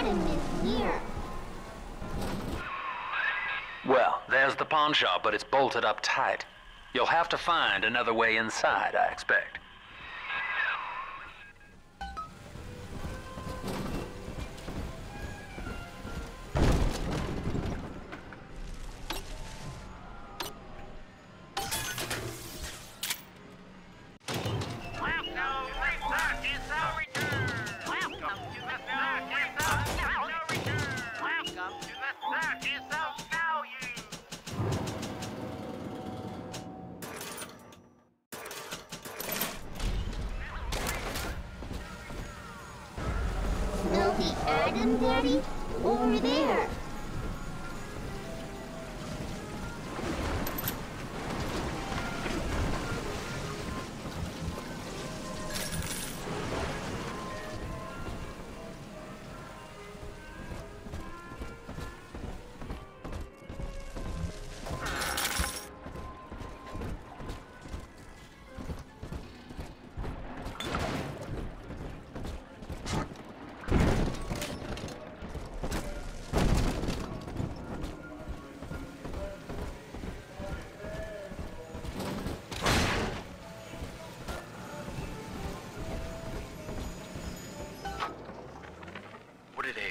item is here. Well, there's the pawn shop, but it's bolted up tight. You'll have to find another way inside, I expect.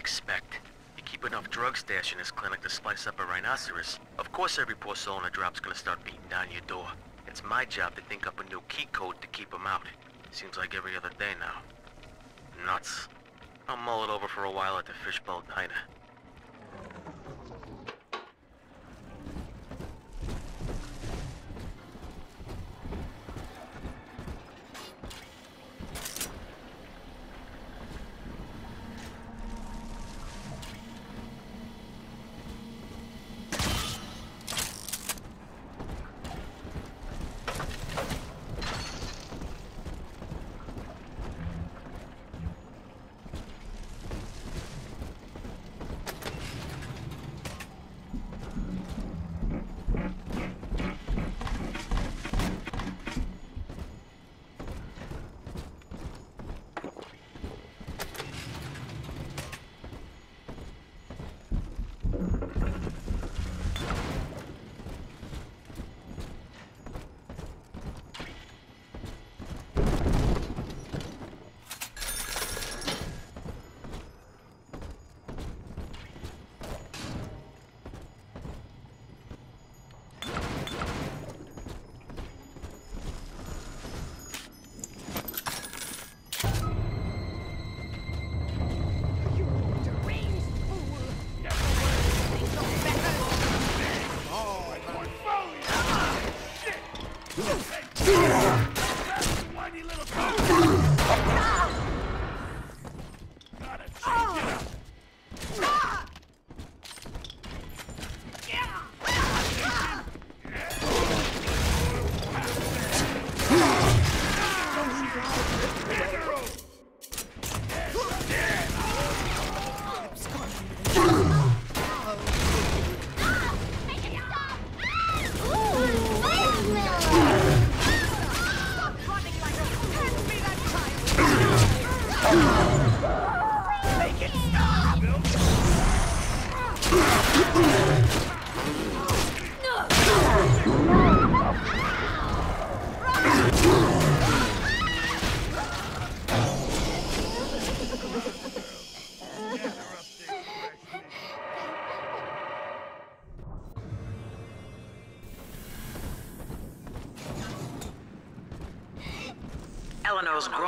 Expect? You keep enough drug stash in this clinic to slice up a rhinoceros. Of course every poor soul in a drop's gonna start beating down your door. It's my job to think up a new key code to keep them out. Seems like every other day now. Nuts. I'll mull it over for a while at the Fishbowl Diner.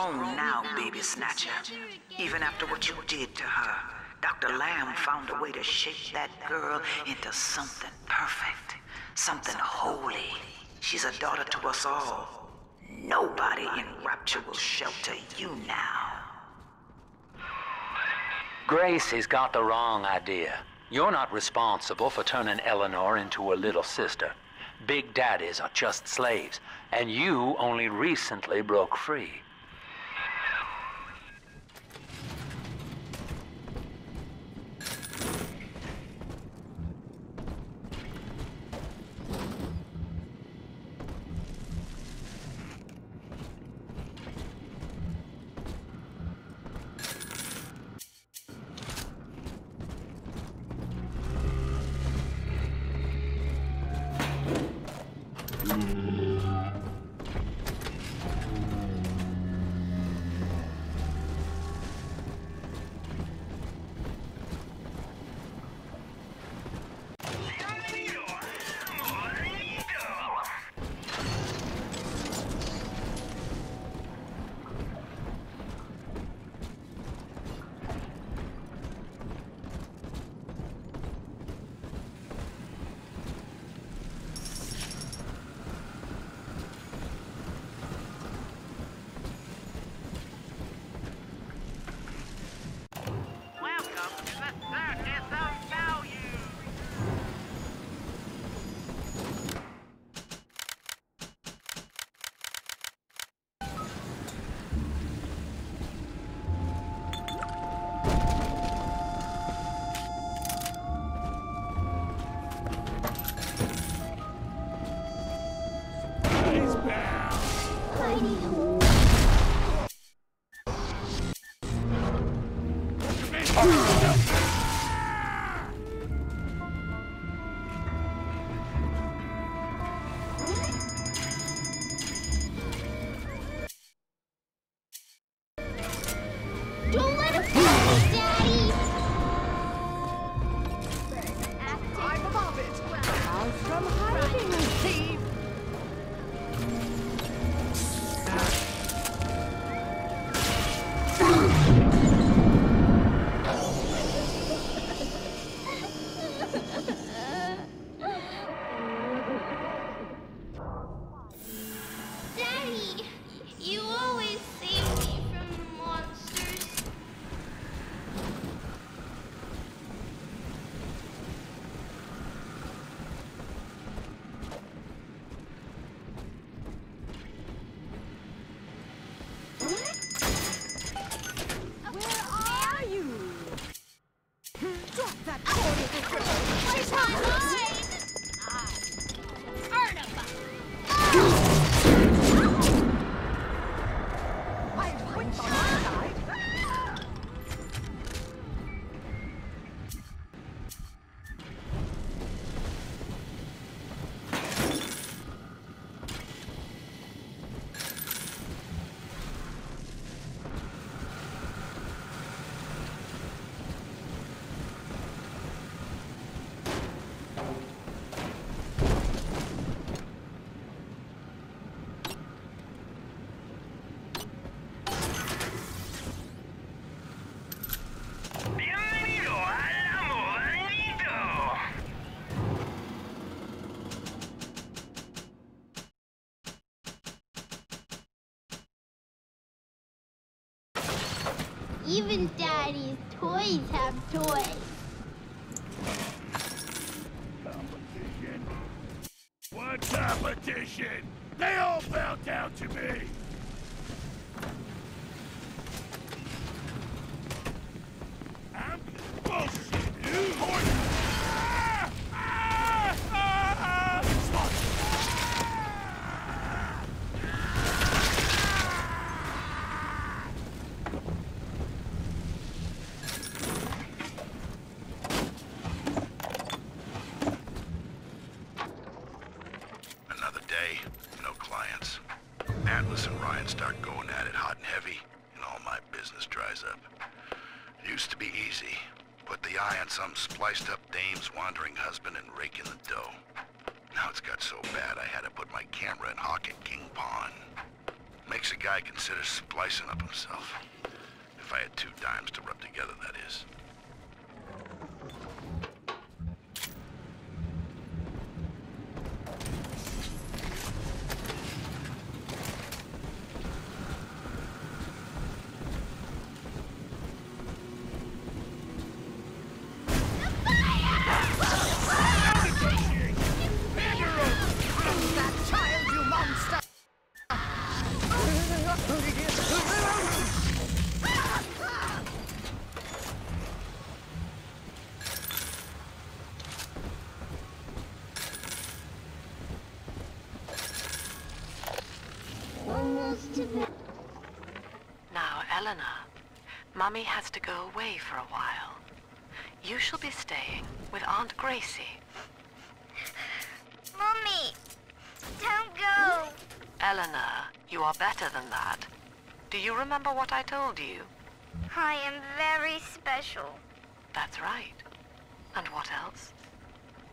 Grown now, baby snatcher. Even after what you did to her, Dr. Lamb found a way to shape that girl into something perfect, something holy. She's a daughter to us all. Nobody in Rapture will shelter you now. Gracie's got the wrong idea. You're not responsible for turning Eleanor into a little sister. Big daddies are just slaves, and you only recently broke free. Let him Daddy! Even Daddy's toys have toys. Competition? What competition? They all bow down to me! I'm bullshit! You horse! Ah! Ah! Ah! Another day, no clients. Atlas and Ryan start going at it hot and heavy, and all my business dries up. It used to be easy. Put the eye on some spliced up dame's wandering husband and rake in the dough. Now it's got so bad I had to put my camera in Hawk at King Pawn. Makes a guy consider splicing up himself. If I had two dimes to rub together, that is. Mummy has to go away for a while. You shall be staying with Aunt Gracie. Mommy, don't go. Eleanor, you are better than that. Do you remember what I told you? I am very special. That's right. And what else?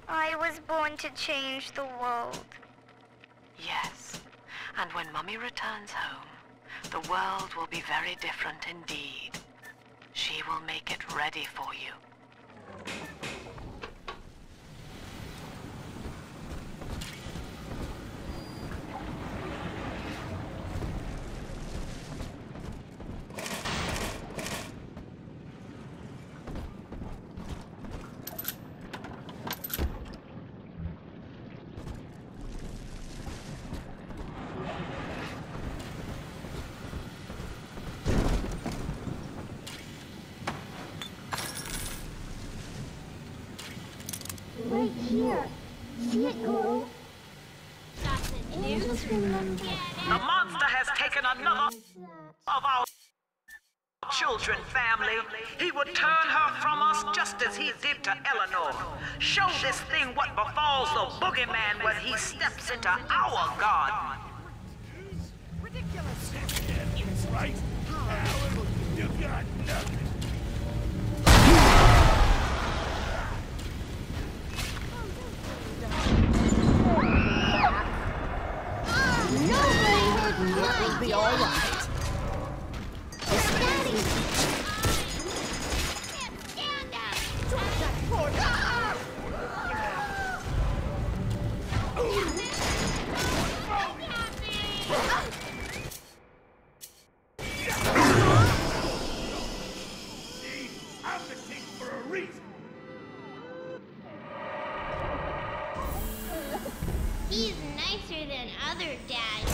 I was born to change the world. Yes. And when Mummy returns home, the world will be very different indeed. She will make it ready for you. The monster has taken another of our children, family. He would turn her from us just as he did to Eleanor. Show this thing what befalls the boogeyman when he steps into our garden. Ridiculous. Right. The king for a reason. He's nicer than other daddies.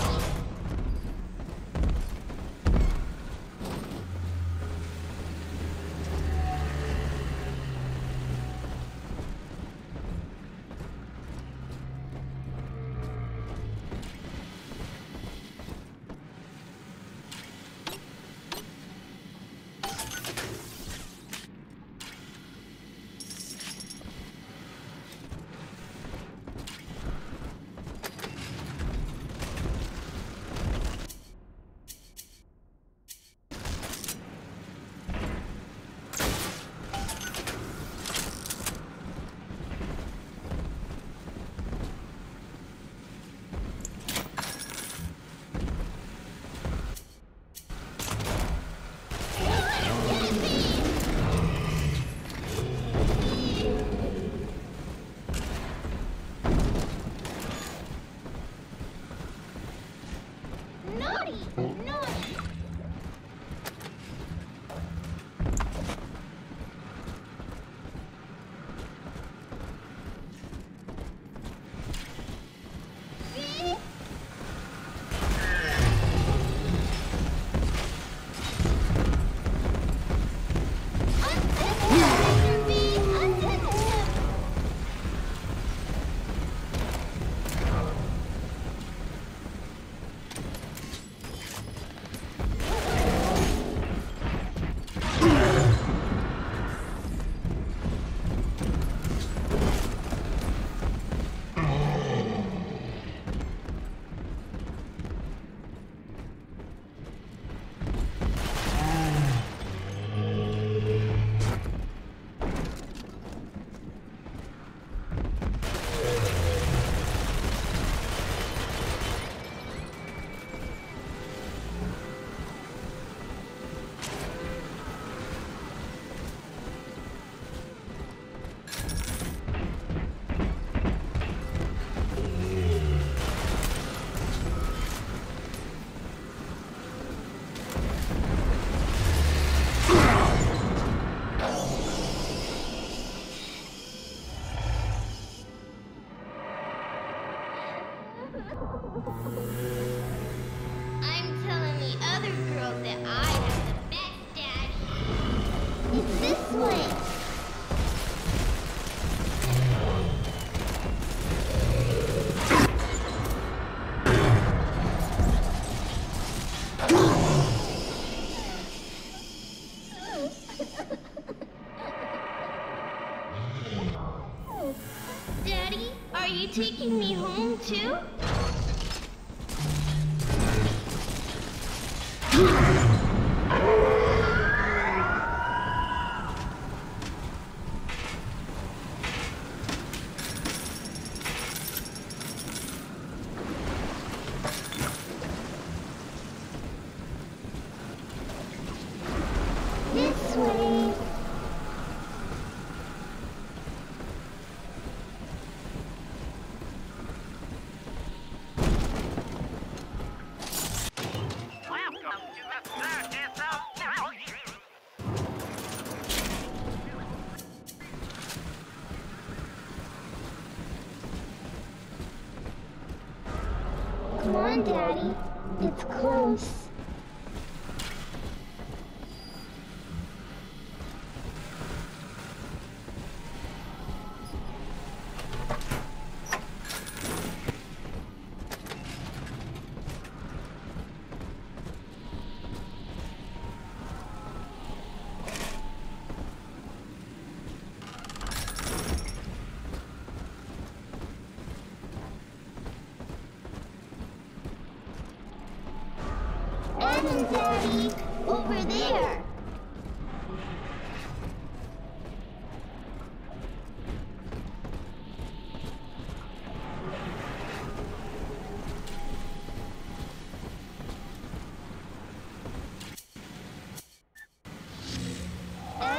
Come on, Daddy. It's close.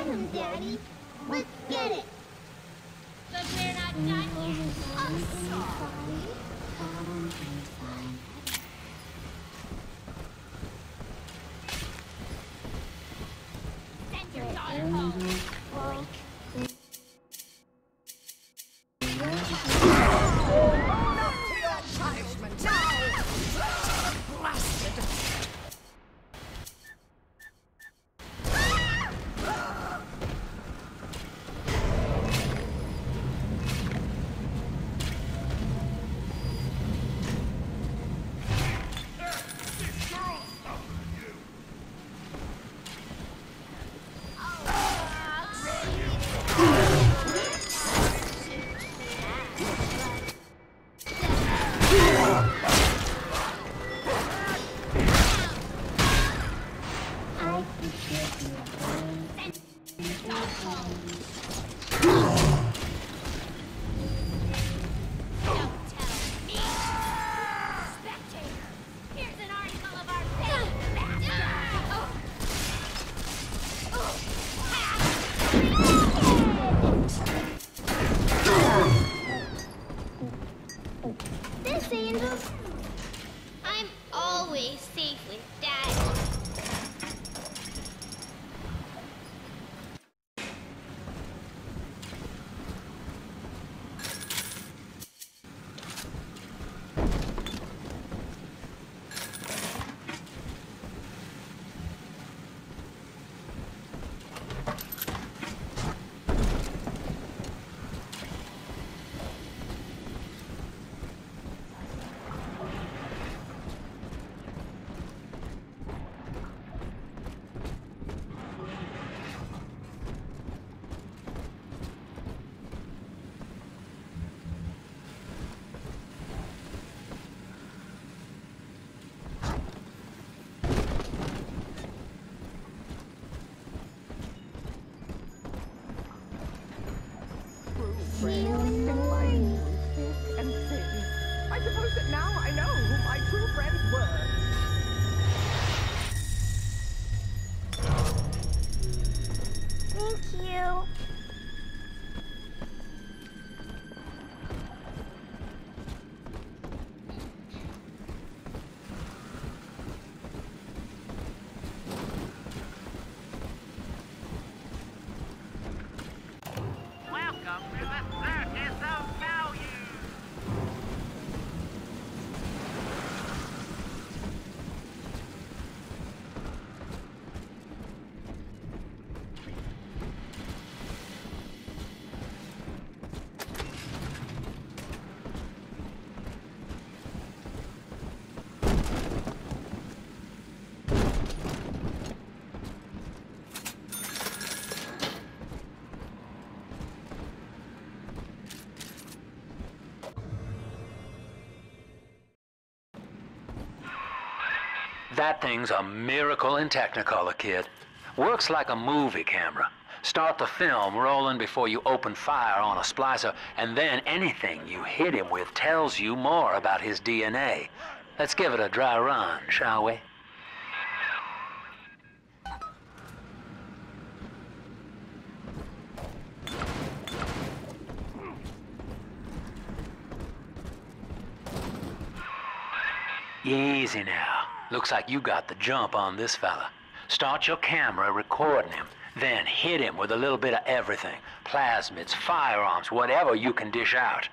Adam, Daddy! Let's get it! But we're not done yet. I'm sorry. That thing's a miracle in Technicolor, kid. Works like a movie camera. Start the film rolling before you open fire on a splicer, and then anything you hit him with tells you more about his DNA. Let's give it a dry run, shall we? Easy now. Looks like you got the jump on this fella. Start your camera recording him, then hit him with a little bit of everything. Plasmids, firearms, whatever you can dish out.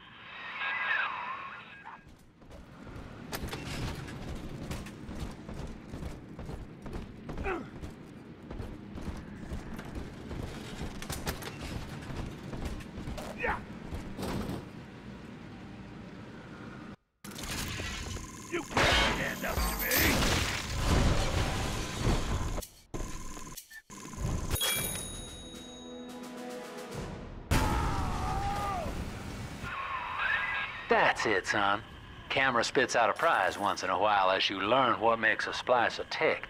Son. Camera spits out a prize once in a while as you learn what makes a splicer tick.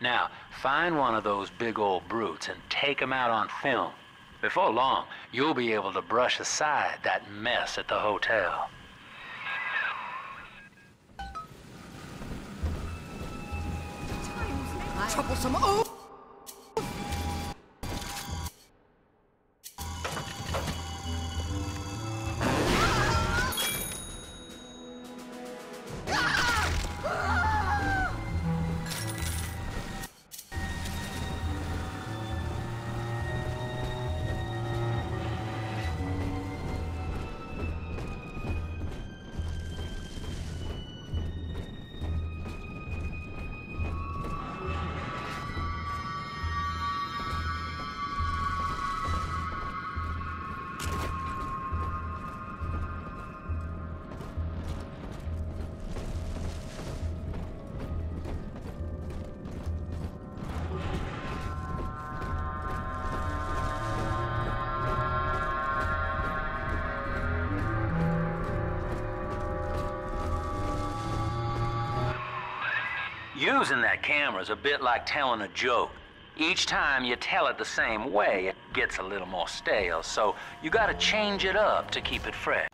Now, find one of those big old brutes and take him out on film. Before long, you'll be able to brush aside that mess at the hotel. Troublesome. Oh! Using that camera is a bit like telling a joke. Each time you tell it the same way, it gets a little more stale, so you gotta change it up to keep it fresh.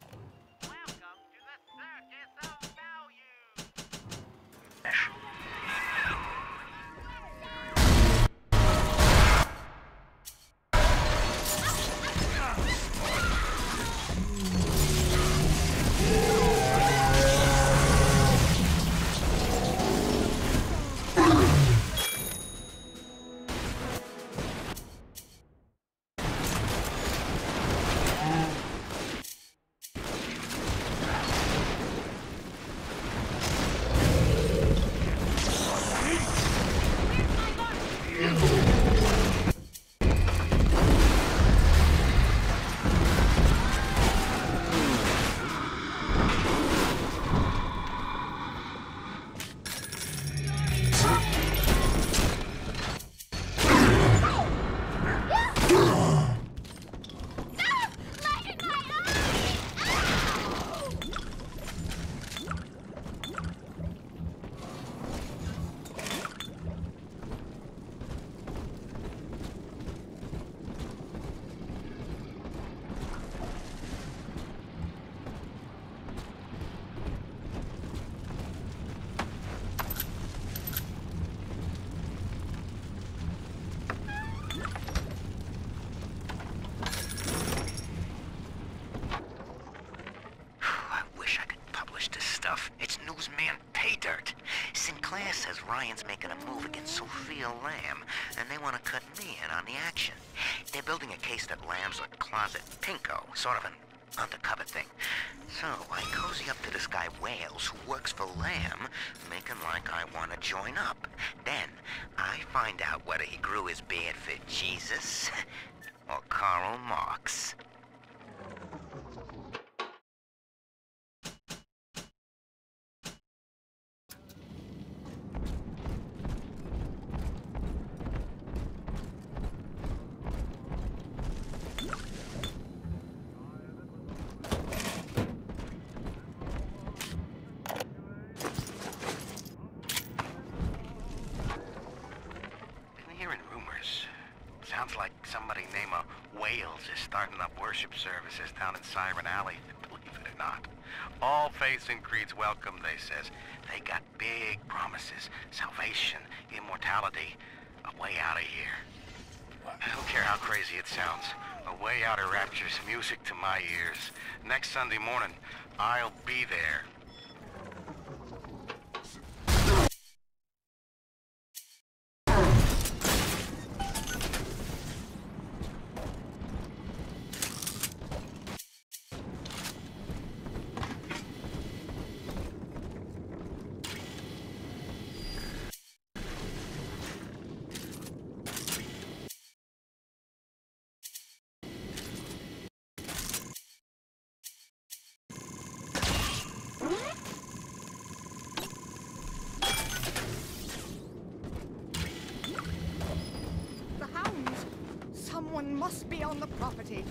Sophia Lamb, and they want to cut me in on the action. They're building a case that Lamb's a closet pinko, sort of an undercover thing. So I cozy up to this guy Wales, who works for Lamb, making like I want to join up. Then I find out whether he grew his beard for Jesus or Karl Marx. Like somebody named uh, Wales is starting up worship services down in Siren Alley. Believe it or not. All faiths and creeds welcome, they says. They got big promises. Salvation, immortality. A way out of here. I don't care how crazy it sounds. A way out of rapture's music to my ears. Next Sunday morning, I'll be there. Must be on the property.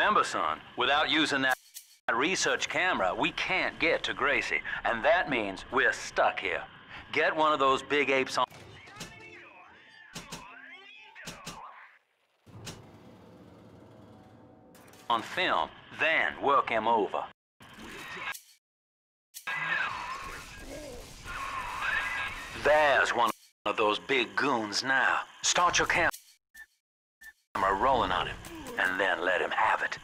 Remember, son, without using that research camera, we can't get to Gracie. And that means we're stuck here. Get one of those big apes on. On film, then work him over. There's one of those big goons now. Start your camera rolling on him, and then let him have it.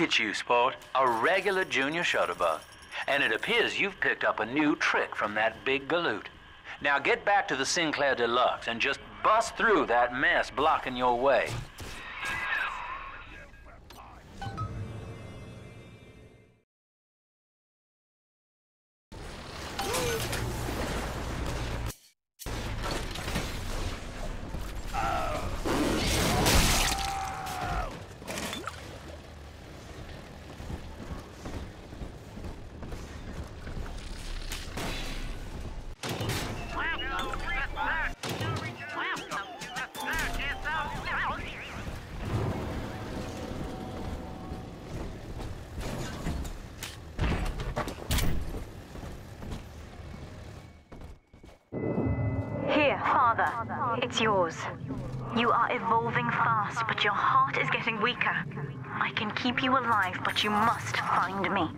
At you, sport. A regular junior shutterbug. And it appears you've picked up a new trick from that big galoot. Now get back to the Sinclair Deluxe and just bust through that mess blocking your way. It's yours. You are evolving fast, but your heart is getting weaker. I can keep you alive, but you must find me.